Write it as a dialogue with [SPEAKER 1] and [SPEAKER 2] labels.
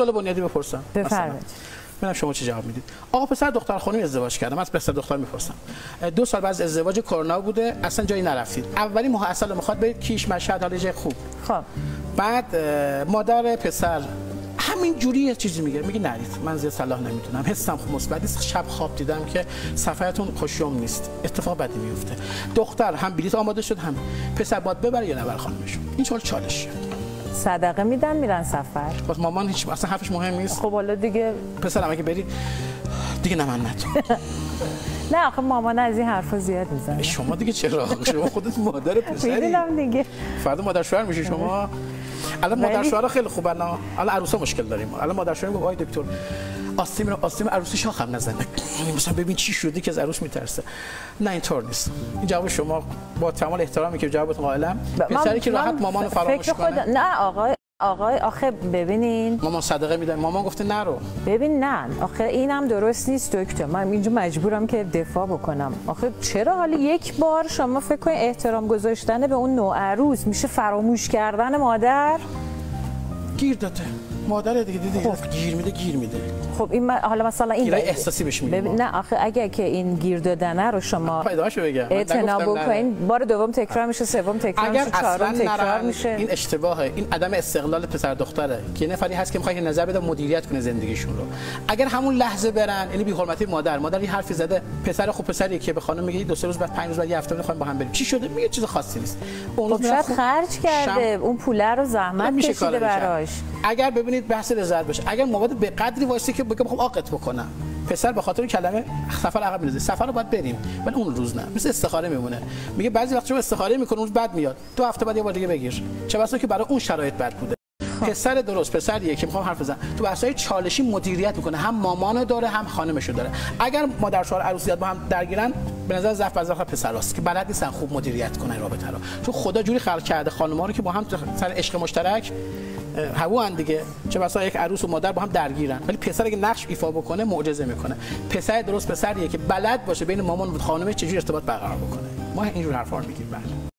[SPEAKER 1] سوال بنیادی بپرسم.
[SPEAKER 2] بفرمایید.
[SPEAKER 1] ببینم شما چه جواب می‌دید. آقا پسر دختر خانم ازدواج کردم. از پسر دختر می‌پرسم. دو سال بعد از ازدواج کرونا بوده. اصلا جایی نرفتید. اولی ماه اصل می‌خواد برید کیش مشهد حال جای خوب.
[SPEAKER 2] خب.
[SPEAKER 1] بعد مادر پسر همین جوری یه چیزی میگه. میگه نرید. من زیاد صلاح نمی‌دونم. حسم خوب مثبت نیست. شب خواب دیدم که سفرتون خوشیوم نیست. اتفاق بدی میفته دختر هم بلیط آماده شد هم پسر باد ببره یا نبر خانمشون. این چالش.
[SPEAKER 2] صدقه میدن میرن سفر.
[SPEAKER 1] باز مامان هیچ اصلا حرفش مهم نیست.
[SPEAKER 2] خب حالا دیگه
[SPEAKER 1] پسرم اگه بری دیگه نه من نتون
[SPEAKER 2] نه آخه مامان از این حرفا زیاد می‌زنه.
[SPEAKER 1] شما دیگه چرا؟ شما خودت مادر پسری.
[SPEAKER 2] می‌دونم دیگه.
[SPEAKER 1] فردا مادر شوهر میشه شما. الان مادر شوهر خیلی خوبه نه الان عروسا مشکل داریم. الان مادر شوهر میگه آی دکتر آستین آستین عروسی شاخم نزنه مثلا ببین چی شده که از عروس میترسه. نه اینطور نیست. این جواب شما با تمام احترامی که جوابتون قائلم. پسری که راحت مامانو فراموش کنه.
[SPEAKER 2] نه آقای آقای آخه ببینین.
[SPEAKER 1] مامان صدقه میده مامان گفته نرو.
[SPEAKER 2] ببین نه. آخه اینم درست نیست دکتر. من اینجا مجبورم که دفاع بکنم. آخه چرا حالا یک بار شما فکر کنید احترام گذاشتن به اون نوع عروس میشه فراموش کردن مادر؟
[SPEAKER 1] گیر داده. مادر دیگه دیدی؟ خب. گیر میده گیر میده
[SPEAKER 2] خب این حالا مثلا این
[SPEAKER 1] احساسی بهش میگیم
[SPEAKER 2] نه آخه اگر که این گیر دادنه رو شما
[SPEAKER 1] پیداشو بگم.
[SPEAKER 2] اعتنا بکنین بار دوم تکرار میشه سوم تکرار میشه چهارم تکرار میشه.
[SPEAKER 1] این اشتباهه. این عدم استقلال پسر دختره. که نفری هست که می‌خواد نظر بده مدیریت کنه زندگیشون رو. اگر همون لحظه برن یعنی بی حرمتی مادر مادر یه حرفی زده پسر خوب پسری که به خانم میگه دو سه روز بعد پنج روز بعد یه هفته می‌خوایم با هم بریم. چی شده؟ میگه چیز خاصی نیست.
[SPEAKER 2] اون خب خرج کرده اون پول رو زحمت کشیده براش.
[SPEAKER 1] اگر ببینید بحث رضایت باشه اگر مواد به قدری واسه که بگم خب عاقت بکنم. پسر به خاطر کلمه سفر عقب میندازه سفر رو باید بریم ولی اون روز نه. مثل استخاره میمونه. میگه بعضی وقت شما استخاره می‌کنه اون بعد میاد. دو هفته بعد یه بار دیگه بگیر. چه بسا که برای اون شرایط بد بوده. پسر درست پسریه که می‌خوام حرف بزنم. تو بحث‌های چالشی مدیریت می‌کنه هم مامانو داره هم خانمشو داره. اگر مادر شوهر عروسیت با هم درگیرن به نظر ضعف از پسراست که بلد نیستن خوب مدیریت کنن رابطه رو. چون خدا جوری خلق کرده خانم‌ها رو که با هم سر عشق مشترک هوا دیگه. چه بسا یک عروس و مادر با هم درگیرن. ولی پسر اگه نقش ایفا بکنه معجزه می‌کنه. پسر درست پسریه که بلد باشه بین مامان و خانمش چجوری ارتباط برقرار بکنه. ما اینجور حرفا رو میگیم بله.